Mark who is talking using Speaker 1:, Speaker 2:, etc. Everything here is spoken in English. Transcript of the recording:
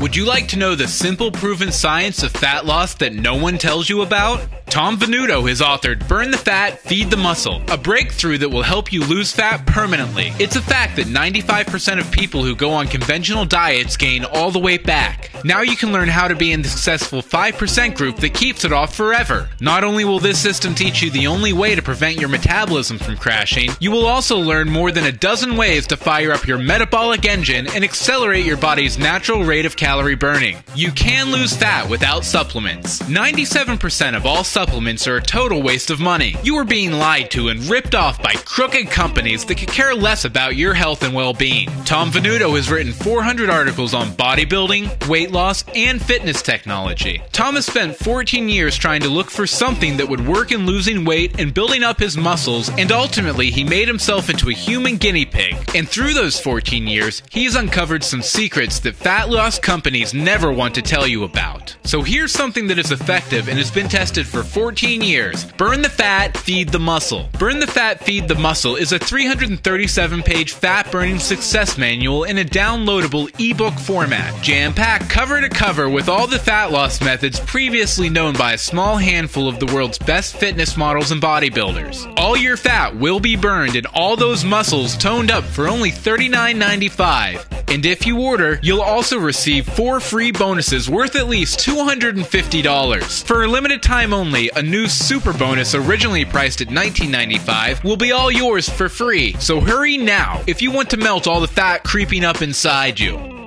Speaker 1: Would you like to know the simple proven science of fat loss that no one tells you about? Tom Venuto has authored Burn the Fat, Feed the Muscle, a breakthrough that will help you lose fat permanently. It's a fact that 95% of people who go on conventional diets gain all the way back. Now you can learn how to be in the successful 5% group that keeps it off forever. Not only will this system teach you the only way to prevent your metabolism from crashing, you will also learn more than a dozen ways to fire up your metabolic engine and accelerate your body's natural rate of calorie burning. You can lose fat without supplements. 97% of all supplements are a total waste of money. You are being lied to and ripped off by crooked companies that could care less about your health and well being. Tom Venuto has written 400 articles on bodybuilding, weight loss, and fitness technology. Tom has spent 14 years trying to look for something that would work in losing weight and building up his muscles, and ultimately he made himself into a human guinea pig. And through those 14 years, he has uncovered some secrets that fat loss companies never want to tell you about. So here's something that is effective and has been tested for 14 years. Burn the fat, feed the muscle. Burn the fat, feed the muscle is a 337 page fat burning success manual in a downloadable ebook format, jam packed cover to cover with all the fat loss methods previously known by a small handful of the world's best fitness models and bodybuilders. All your fat will be burned and all those muscles toned up for only $39.95. And if you order, you'll also receive four free bonuses worth at least $250. For a limited time only, a new super bonus originally priced at $19.95 will be all yours for free. So hurry now if you want to melt all the fat creeping up inside you.